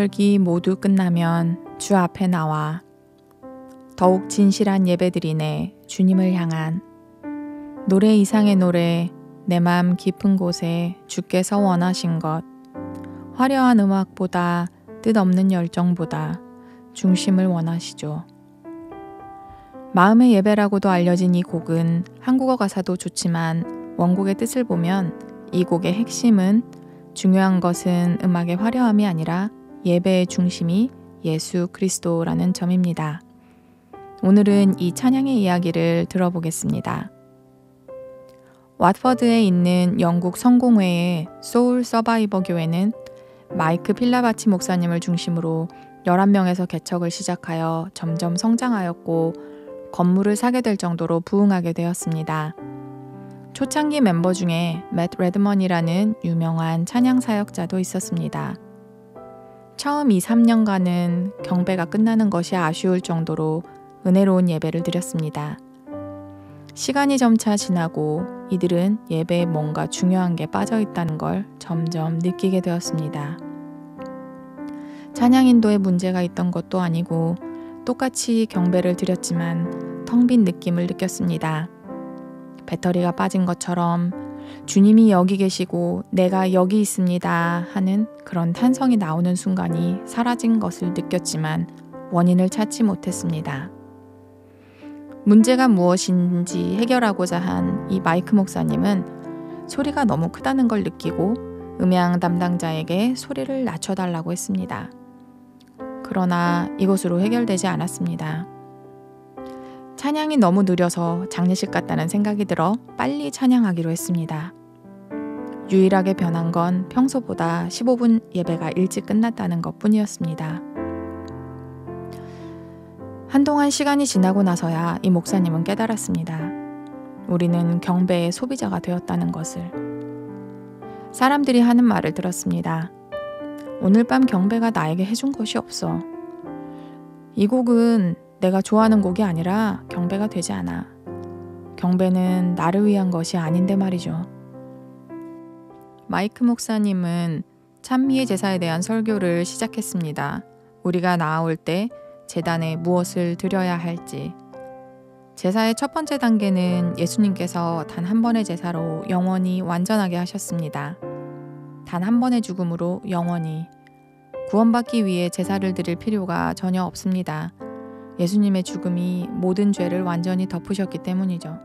설기 모두 끝나면 주 앞에 나와 더욱 진실한 예배드리네 주님을 향한 노래 이상의 노래 내 마음 깊은 곳에 주께서 원하신 것 화려한 음악보다 뜻없는 열정보다 중심을 원하시죠. 마음의 예배라고도 알려진 이 곡은 한국어 가사도 좋지만 원곡의 뜻을 보면 이 곡의 핵심은 중요한 것은 음악의 화려함이 아니라 예배의 중심이 예수 그리스도라는 점입니다. 오늘은 이 찬양의 이야기를 들어보겠습니다. 왓퍼드에 있는 영국 성공회의 소울 서바이버 교회는 마이크 필라바치 목사님을 중심으로 11명에서 개척을 시작하여 점점 성장하였고 건물을 사게 될 정도로 부흥하게 되었습니다. 초창기 멤버 중에 맷 레드먼이라는 유명한 찬양 사역자도 있었습니다. 처음 2, 3년간은 경배가 끝나는 것이 아쉬울 정도로 은혜로운 예배를 드렸습니다. 시간이 점차 지나고 이들은 예배에 뭔가 중요한 게 빠져 있다는 걸 점점 느끼게 되었습니다. 찬양 인도에 문제가 있던 것도 아니고 똑같이 경배를 드렸지만 텅 빈 느낌을 느꼈습니다. 배터리가 빠진 것처럼 주님이 여기 계시고 내가 여기 있습니다 하는 그런 탄성이 나오는 순간이 사라진 것을 느꼈지만 원인을 찾지 못했습니다. 문제가 무엇인지 해결하고자 한 이 마이크 목사님은 소리가 너무 크다는 걸 느끼고 음향 담당자에게 소리를 낮춰달라고 했습니다. 그러나 이것으로 해결되지 않았습니다. 찬양이 너무 느려서 장례식 같다는 생각이 들어 빨리 찬양하기로 했습니다. 유일하게 변한 건 평소보다 15분 예배가 일찍 끝났다는 것 뿐이었습니다. 한동안 시간이 지나고 나서야 이 목사님은 깨달았습니다. 우리는 경배의 소비자가 되었다는 것을. 사람들이 하는 말을 들었습니다. 오늘 밤 경배가 나에게 해준 것이 없어. 이 곡은 내가 좋아하는 곡이 아니라 경배가 되지 않아. 경배는 나를 위한 것이 아닌데 말이죠. 마이크 목사님은 찬미의 제사에 대한 설교를 시작했습니다. 우리가 나아올 때 재단에 무엇을 드려야 할지. 제사의 첫 번째 단계는 예수님께서 단 한 번의 제사로 영원히 완전하게 하셨습니다. 단 한 번의 죽음으로 영원히. 구원받기 위해 제사를 드릴 필요가 전혀 없습니다. 예수님의 죽음이 모든 죄를 완전히 덮으셨기 때문이죠.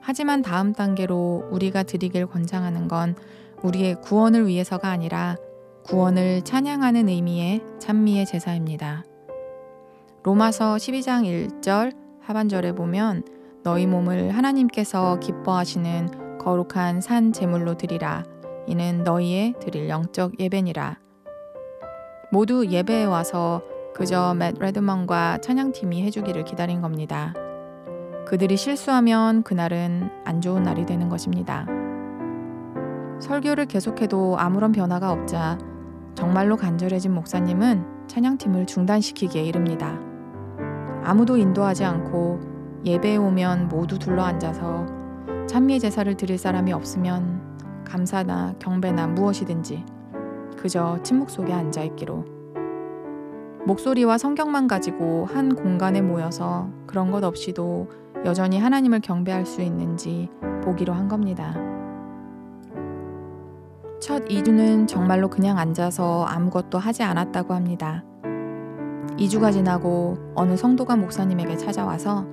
하지만 다음 단계로 우리가 드리길 권장하는 건 우리의 구원을 위해서가 아니라 구원을 찬양하는 의미의 찬미의 제사입니다. 로마서 12장 1절 하반절에 보면 너희 몸을 하나님께서 기뻐하시는 거룩한 산 제물로 드리라. 이는 너희의 드릴 영적 예배니라. 모두 예배에 와서 그저 맷 레드먼과 찬양팀이 해주기를 기다린 겁니다. 그들이 실수하면 그날은 안 좋은 날이 되는 것입니다. 설교를 계속해도 아무런 변화가 없자 정말로 간절해진 목사님은 찬양팀을 중단시키기에 이릅니다. 아무도 인도하지 않고 예배에 오면 모두 둘러 앉아서 찬미의 제사를 드릴 사람이 없으면 감사나 경배나 무엇이든지 그저 침묵 속에 앉아 있기로. 목소리와 성경만 가지고 한 공간에 모여서 그런 것 없이도 여전히 하나님을 경배할 수 있는지 보기로 한 겁니다. 첫 2주는 정말로 그냥 앉아서 아무것도 하지 않았다고 합니다. 2주가 지나고 어느 성도가 목사님에게 찾아와서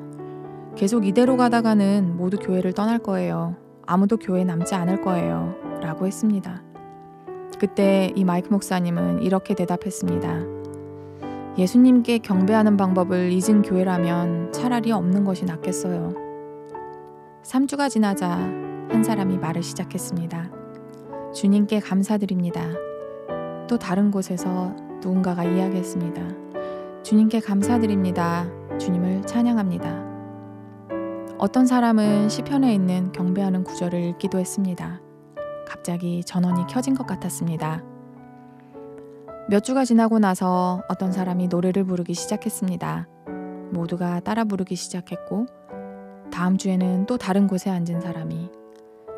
계속 이대로 가다가는 모두 교회를 떠날 거예요. 아무도 교회에 남지 않을 거예요. 라고 했습니다. 그때 이 마이크 목사님은 이렇게 대답했습니다. 예수님께 경배하는 방법을 잊은 교회라면 차라리 없는 것이 낫겠어요. 3주가 지나자 한 사람이 말을 시작했습니다. 주님께 감사드립니다. 또 다른 곳에서 누군가가 이야기했습니다. 주님께 감사드립니다. 주님을 찬양합니다. 어떤 사람은 시편에 있는 경배하는 구절을 읽기도 했습니다. 갑자기 전원이 켜진 것 같았습니다. 몇 주가 지나고 나서 어떤 사람이 노래를 부르기 시작했습니다. 모두가 따라 부르기 시작했고, 다음 주에는 또 다른 곳에 앉은 사람이,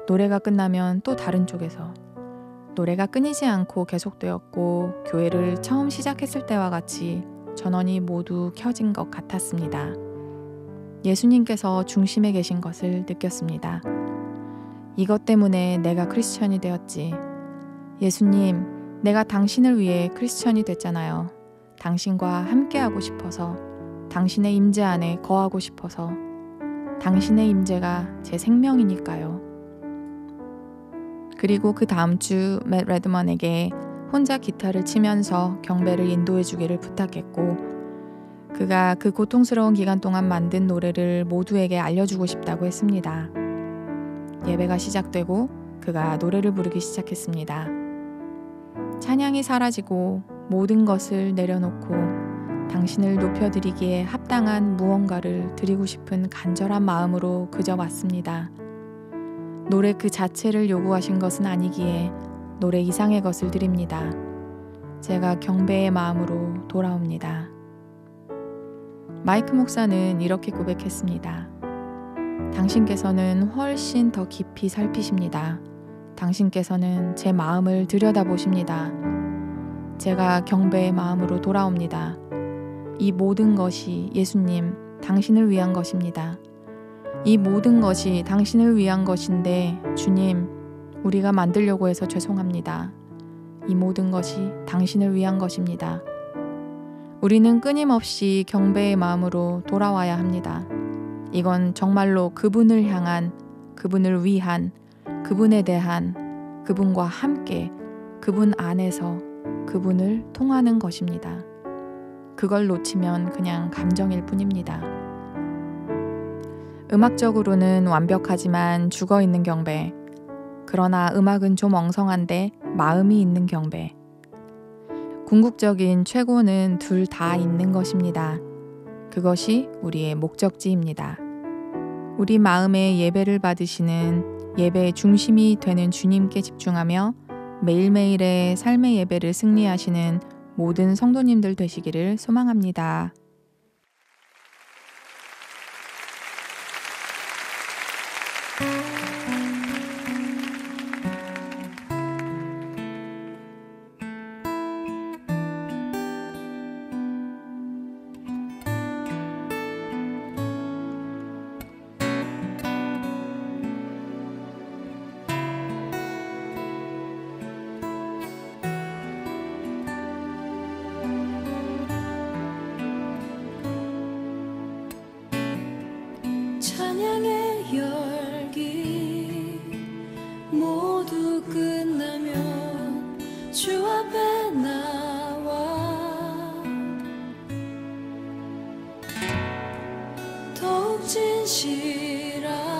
노래가 끝나면 또 다른 쪽에서, 노래가 끊이지 않고 계속되었고 교회를 처음 시작했을 때와 같이 전원이 모두 켜진 것 같았습니다. 예수님께서 중심에 계신 것을 느꼈습니다. 이것 때문에 내가 크리스천이 되었지. 예수님, 내가 당신을 위해 크리스천이 됐잖아요. 당신과 함께하고 싶어서, 당신의 임재 안에 거하고 싶어서, 당신의 임재가 제 생명이니까요. 그리고 그 다음 주 맷 레드먼에게 혼자 기타를 치면서 경배를 인도해 주기를 부탁했고 그가 그 고통스러운 기간 동안 만든 노래를 모두에게 알려주고 싶다고 했습니다. 예배가 시작되고 그가 노래를 부르기 시작했습니다. 찬양이 사라지고 모든 것을 내려놓고 당신을 높여드리기에 합당한 무언가를 드리고 싶은 간절한 마음으로 그저 왔습니다. 노래 그 자체를 요구하신 것은 아니기에 노래 이상의 것을 드립니다. 제가 경배의 마음으로 돌아옵니다. 마이크 목사는 이렇게 고백했습니다. 당신께서는 훨씬 더 깊이 살피십니다. 당신께서는 제 마음을 들여다보십니다. 제가 경배의 마음으로 돌아옵니다. 이 모든 것이 예수님, 당신을 위한 것입니다. 이 모든 것이 당신을 위한 것인데 주님, 우리가 만들려고 해서 죄송합니다. 이 모든 것이 당신을 위한 것입니다. 우리는 끊임없이 경배의 마음으로 돌아와야 합니다. 이건 정말로 그분을 향한, 그분을 위한, 그분에 대한, 그분과 함께, 그분 안에서 그분을 통하는 것입니다. 그걸 놓치면 그냥 감정일 뿐입니다. 음악적으로는 완벽하지만 죽어 있는 경배. 그러나 음악은 좀 엉성한데 마음이 있는 경배. 궁극적인 최고는 둘 다 있는 것입니다. 그것이 우리의 목적지입니다. 우리 마음의 예배를 받으시는 예배의 중심이 되는 주님께 집중하며 매일매일의 삶의 예배를 승리하시는 모든 성도님들 되시기를 소망합니다. 진실한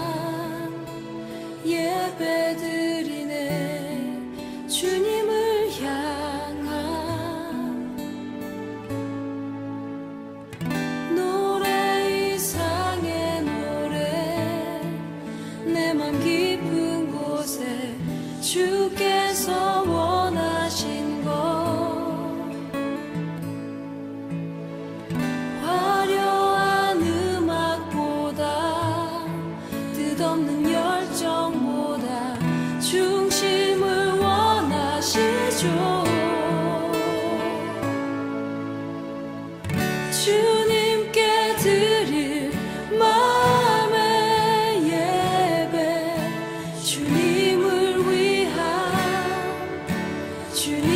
tu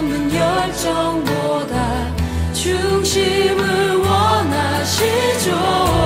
없는 열정보다 중심을 원하시죠.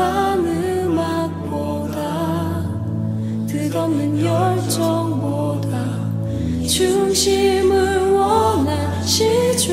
화려한 음악보다 뜻없는 열정보다 중심을 원하시죠.